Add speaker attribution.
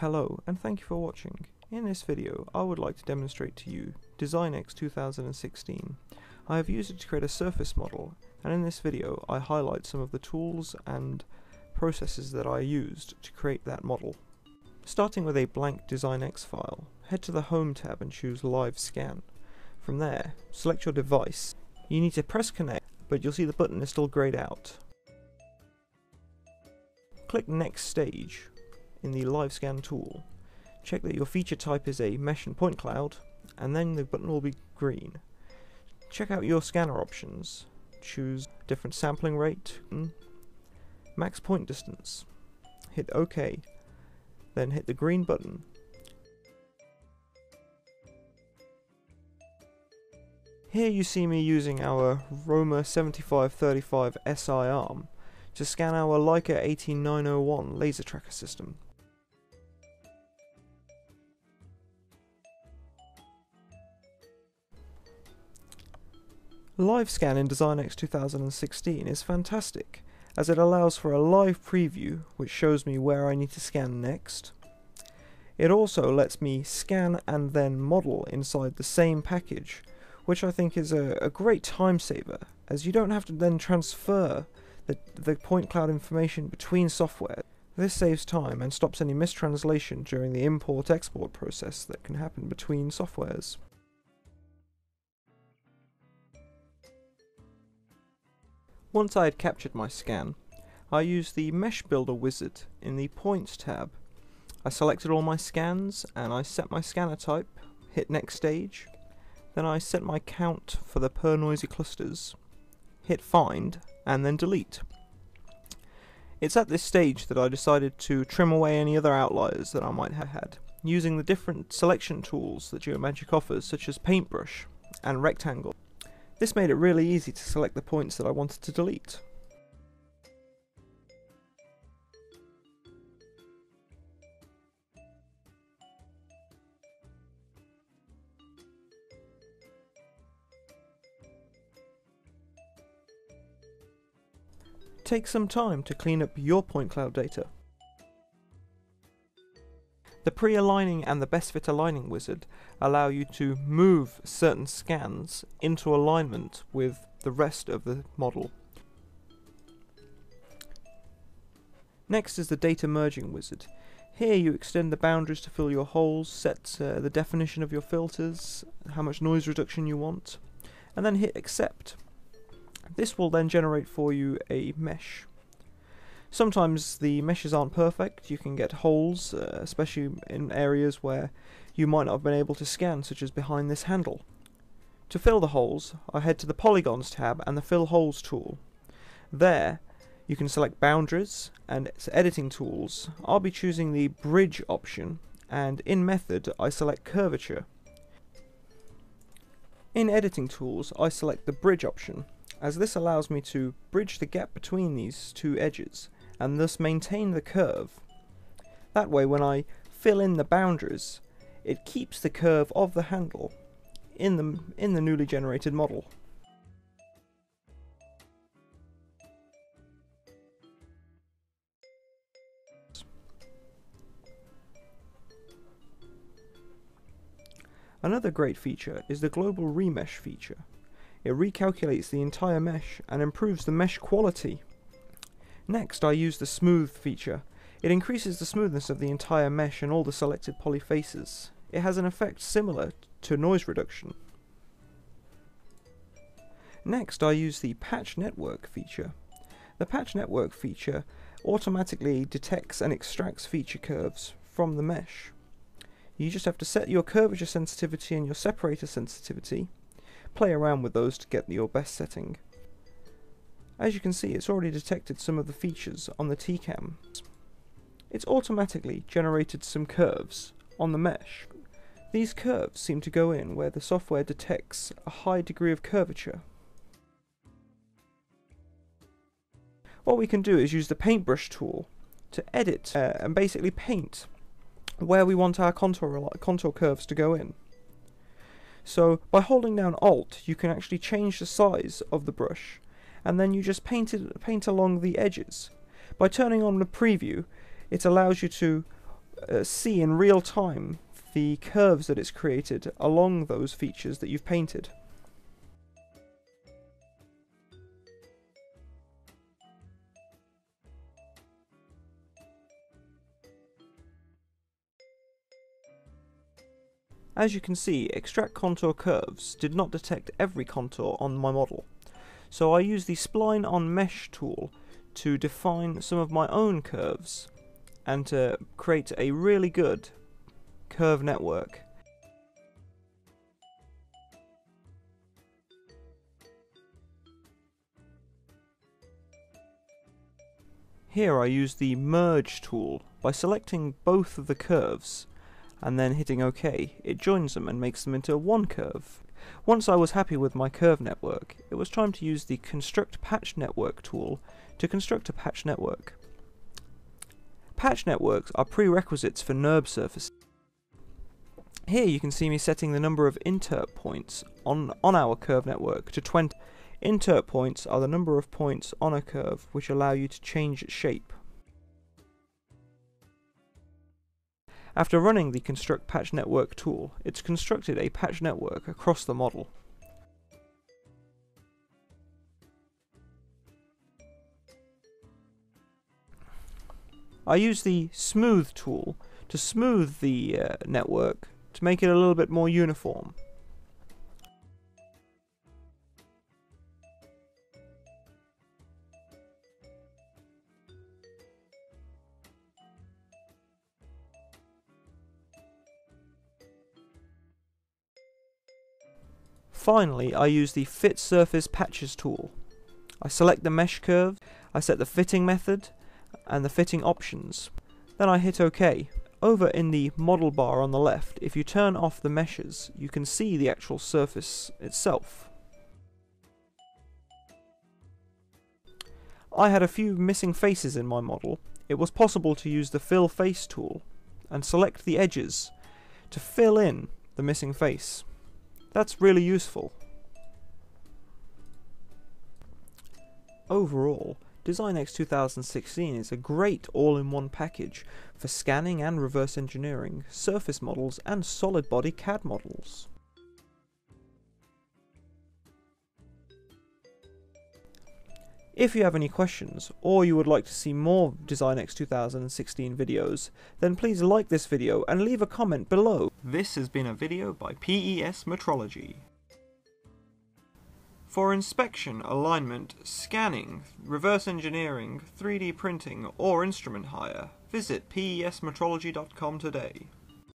Speaker 1: Hello and thank you for watching. In this video I would like to demonstrate to you DesignX 2016. I have used it to create a surface model and in this video I highlight some of the tools and processes that I used to create that model. Starting with a blank DesignX file, head to the Home tab and choose Live Scan. From there, select your device. You need to press connect, but you'll see the button is still grayed out. Click Next Stage in the Live Scan tool. Check that your feature type is a mesh and point cloud, and then the button will be green. Check out your scanner options. Choose different sampling rate, mm, max point distance. Hit OK, then hit the green button. Here you see me using our Romer 7535 SI arm to scan our Leica AT901 laser tracker system. Live Scan in DesignX 2016 is fantastic, as it allows for a live preview which shows me where I need to scan next. It also lets me scan and then model inside the same package, which I think is a, a great time saver, as you don't have to then transfer the, the point cloud information between software. This saves time and stops any mistranslation during the import-export process that can happen between softwares. Once I had captured my scan, I used the Mesh Builder wizard in the Points tab. I selected all my scans and I set my scanner type, hit next stage, then I set my count for the per noisy clusters, hit find, and then delete. It's at this stage that I decided to trim away any other outliers that I might have had, using the different selection tools that Geomagic offers such as Paintbrush and Rectangle. This made it really easy to select the points that I wanted to delete. Take some time to clean up your point cloud data. The pre-aligning and the best fit aligning wizard allow you to move certain scans into alignment with the rest of the model. Next is the data merging wizard. Here you extend the boundaries to fill your holes, set uh, the definition of your filters, how much noise reduction you want, and then hit accept. This will then generate for you a mesh. Sometimes the meshes aren't perfect, you can get holes, uh, especially in areas where you might not have been able to scan, such as behind this handle. To fill the holes, I head to the Polygons tab and the Fill Holes tool. There, you can select boundaries and editing tools. I'll be choosing the Bridge option, and in Method, I select Curvature. In Editing Tools, I select the Bridge option, as this allows me to bridge the gap between these two edges and thus maintain the curve. That way when I fill in the boundaries, it keeps the curve of the handle in the, in the newly generated model. Another great feature is the global remesh feature. It recalculates the entire mesh and improves the mesh quality. Next, I use the Smooth feature. It increases the smoothness of the entire mesh and all the selected poly faces. It has an effect similar to noise reduction. Next, I use the Patch Network feature. The Patch Network feature automatically detects and extracts feature curves from the mesh. You just have to set your curvature sensitivity and your separator sensitivity, play around with those to get your best setting. As you can see, it's already detected some of the features on the TCAM. It's automatically generated some curves on the mesh. These curves seem to go in where the software detects a high degree of curvature. What we can do is use the paintbrush tool to edit uh, and basically paint where we want our contour, contour curves to go in. So by holding down Alt you can actually change the size of the brush and then you just paint, it, paint along the edges. By turning on the preview, it allows you to uh, see in real time the curves that it's created along those features that you've painted. As you can see, Extract Contour Curves did not detect every contour on my model, so I use the Spline on Mesh tool to define some of my own curves and to create a really good curve network. Here I use the Merge tool. By selecting both of the curves and then hitting OK, it joins them and makes them into one curve. Once I was happy with my curve network, it was time to use the Construct Patch Network tool to construct a patch network. Patch networks are prerequisites for NURB surfaces. Here you can see me setting the number of interp points on, on our curve network to 20. Interp points are the number of points on a curve which allow you to change its shape. After running the Construct Patch Network tool, it's constructed a patch network across the model. I use the Smooth tool to smooth the uh, network to make it a little bit more uniform. Finally, I use the Fit Surface Patches tool. I select the mesh curve, I set the fitting method, and the fitting options. Then I hit OK. Over in the model bar on the left, if you turn off the meshes, you can see the actual surface itself. I had a few missing faces in my model. It was possible to use the Fill Face tool and select the edges to fill in the missing face. That's really useful. Overall, DesignX 2016 is a great all-in-one package for scanning and reverse engineering, surface models and solid body CAD models. If you have any questions, or you would like to see more DesignX 2016 videos, then please like this video and leave a comment below. This has been a video by PES Metrology. For inspection, alignment, scanning, reverse engineering, 3D printing, or instrument hire, visit pesmetrology.com today.